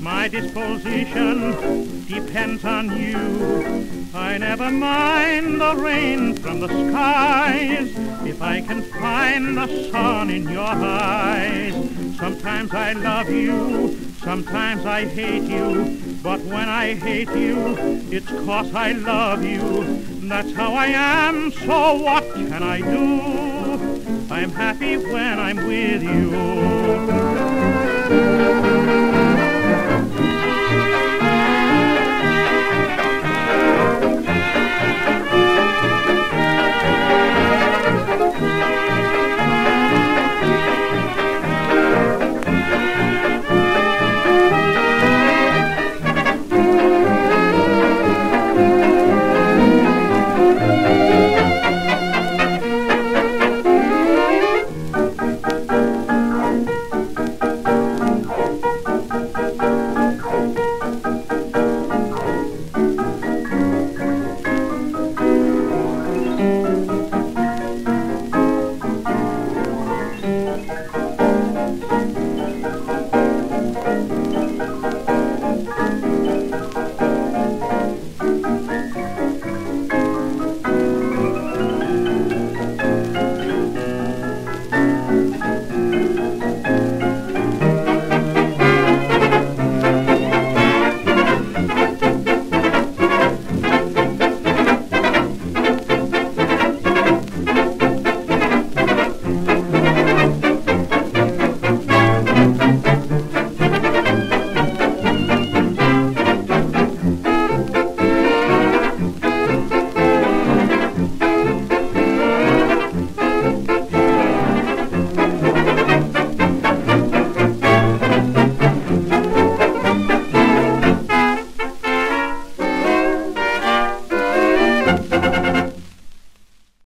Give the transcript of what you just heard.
My disposition depends on you. I never mind the rain from the skies if I can find the sun in your eyes. Sometimes I love you, sometimes I hate you, but when I hate you, it's cause I love you. That's how I am, so what can I do? I'm happy when I'm with you.